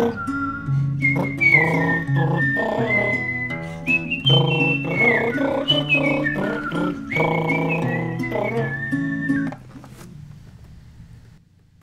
Oh,